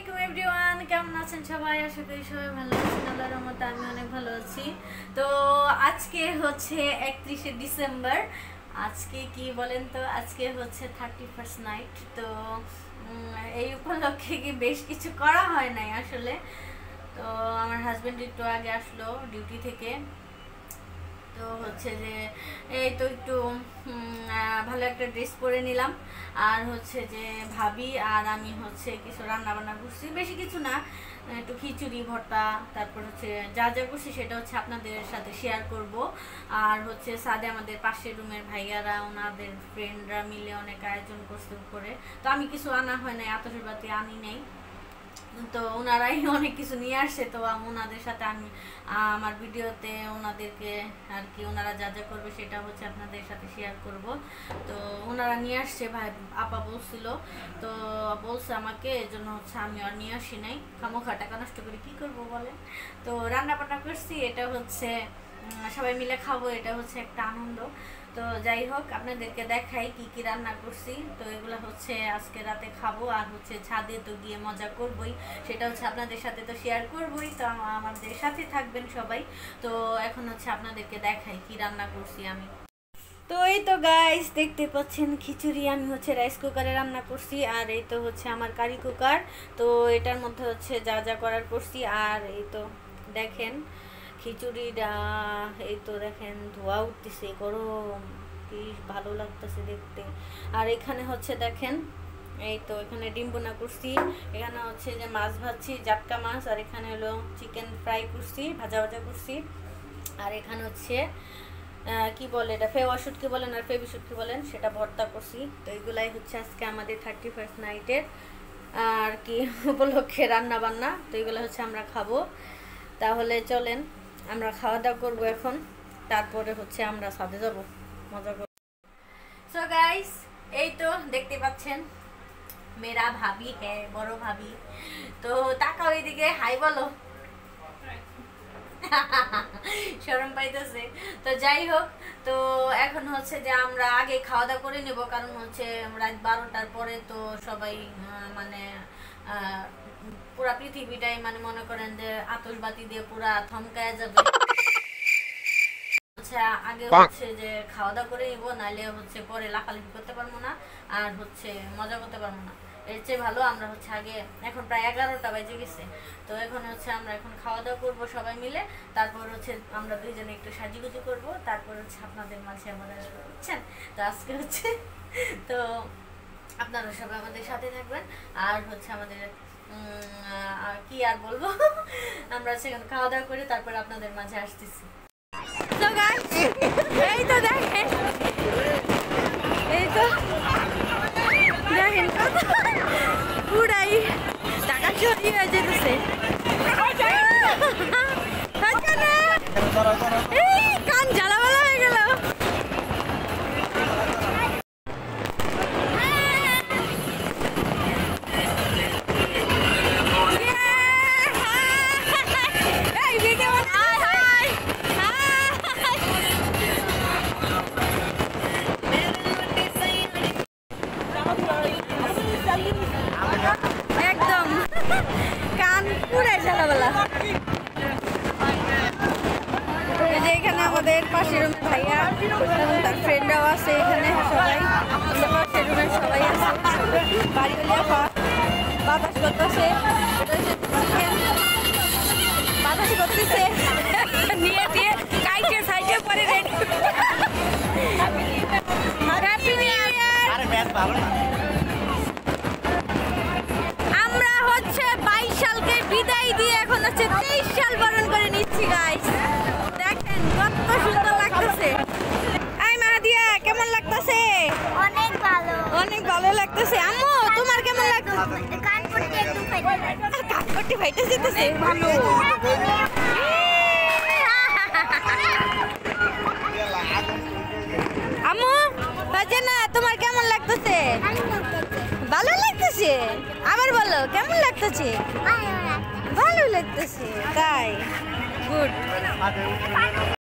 আলাইকুম এভরিওয়ান, কেমন আছেন সবাই? আশা করি সবাই ভালো আছেন। আল্লাহর রহমতে আমি অনেক ভালো আছি। তো আজকে হচ্ছে একত্রিশে ডিসেম্বর। আজকে কি বলেন তো? আজকে হচ্ছে থার্টি ফার্স্ট নাইট তো এই উপলক্ষে কি বেশ কিছু করা হয় নাই আসলে? তো আমার হাজব্যান্ড একটু আগে আসলো ডিউটি থেকে। তো হচ্ছে যে এই তো একটু ভালো একটা ড্রেস পরে নিলাম। আর হচ্ছে যে ভাবি আর আমি হচ্ছে কিছু রান্না বান্না করছি। বেশি কিছু না, একটু খিচুড়ি, ভর্তা, তারপর হচ্ছে যা যা করছি সেটা হচ্ছে আপনাদের সাথে শেয়ার করব। আর হচ্ছে সাদে আমাদের পাশের রুমের ভাইয়ারা, ওনাদের ফ্রেন্ডরা মিলে অনেক আয়োজন করছে উপরে। তো আমি কিছু আনা হয় নাই আতসবাতি আনি নেই। তো ওনারাই অনেক কিছু নিয়ে আসছে তো ওনাদের সাথে আমি আমার ভিডিওতে ওনাদেরকে আর কি, ওনারা যা যা করবে সেটা হচ্ছে আপনাদের সাথে শেয়ার করব। তো ওনারা নিয়ে আসছে, ভাই, আপা বলছিল, তো বলছে আমাকে, এই জন্য হচ্ছে আমি আর নিয়ে আসি নাই। খামোখা, টাকা নষ্ট করে কি করব বলে তো রান্না বান্না করছি, এটা হচ্ছে সবাই মিলে খাব, এটা হচ্ছে একটা আনন্দ। তো যাই হোক, আপনাদেরকে দেখাই কি কি রান্না করছি। তো এগুলো হচ্ছে আজকে রাতে খাব, আর হচ্ছে ছাদে তো গিয়ে মজা করবই। সেটা হচ্ছে আপনাদের সাথে তো শেয়ার করবই, তো আমাদের সাথে থাকবেন সবাই। তো এখন হচ্ছে আপনাদেরকে দেখাই কি রান্না করছি আমি। তো এই তো গাইস দেখতে পাচ্ছেন খিচুড়ি, আমি হচ্ছে রাইস কুকারে রান্না করছি, আর এই তো হচ্ছে আমার কারি কুকার তো এটার মধ্যে হচ্ছে যা যা করার করছি, আর এই তো দেখেন খিচুড়িটা এই তো দেখেন ধোয়া উঠতেছে, গরম। কি ভালো লাগতেছে দেখতে। আর এখানে হচ্ছে দেখেন, এই তো এখানে ডিম বোনা করছি। এখানে হচ্ছে যে মাছ ভাজছি, জাটকা মাছ, আর এখানে হলো চিকেন ফ্রাই করছি, ভাজা ভাজা করছি। আর এখানে হচ্ছে কি বলে এটা ফেওয়া শুটকি বলেন আর ফেবি শুটকি বলেন, সেটা ভর্তা করছি। তো এগুলাই হচ্ছে আজকে আমাদের থার্টি ফার্স্ট নাইটের আর কি উপলক্ষে রান্না বান্না তো এগুলো হচ্ছে আমরা খাব। তাহলে চলেন আমরা খাওয়া দাওয়া করব এখন। তারপরে হচ্ছে আমরা সাথে যাব। মজা করব। সো গাইস এই তো দেখতে পাচ্ছেন। মেরা ভাবি হ্যাঁ বড় ভাবি। তো তাকাও এইদিকে, হাই বলো। শরম পাইতেছে। তো যাই হোক, তো এখন হচ্ছে যে আমরা আগে খাওয়া দাওয়া করে নেব। কারণ হচ্ছে রাত বারোটার পরে তো সবাই মানে পুরা পৃথিবীটাই মানে মনে করেন যে আতশবাতি দিয়ে পুরা থমকায় যাবে। আগে হচ্ছে যে খাওয়া দাওয়া করে নিবো নাইলে হচ্ছে পরে লাফালাফি করতে পারব না আর হচ্ছে মজা করতে পারব না। এর চেয়ে ভালো আমরা হচ্ছে আগে এখন প্রায় এগারোটা বাজে গেছে। তো এখন হচ্ছে আমরা এখন খাওয়া দাওয়া করব সবাই মিলে তারপর হচ্ছে আমরা দুইজনে একটু সাজিগুজি করব তারপর হচ্ছে আপনাদের মাঝে আমরা আসব বুঝছেন? তো আজকে হচ্ছে তো আপনারা সবাই আমাদের সাথে থাকবেন। আর হচ্ছে আমাদের কি আর বলব? আমরা সেখানে খাওয়া দাওয়া করে তারপর আপনাদের মাঝে আসতেছি। এই তো দেখেন। এই তো দেখেন পুরাই টাকা চুরি হয়ে যেতেছে। যে এখানে আমাদের পাশের রুমের ভাইয়া এবং তার ফ্রেন্ডরাও আছে এখানে সবাই। পাশের রুমের সবাই আছে। বাড়ি হলিয়া বাতাস করতেছে। বাতাস করতেছে। এখন হচ্ছে তেইশ সাল বরণ করে নিচ্ছি গাইস দেখেন কত সুন্দর লাগতেছে। আই মাহাদিয়া কেমন লাগতেছে? অনেক ভালো। অনেক ভালো লাগতেছে। আম্মু তোমার কেমন লাগতেছে কানপট্টি একটু ফাইটে যেতেছে? ভালো। আম্মু না তোমার কেমন লাগতেছে? ভালো লাগতেছে। আবার বলো কেমন লাগতেছে। ভালো লাগতেছে তাই গুড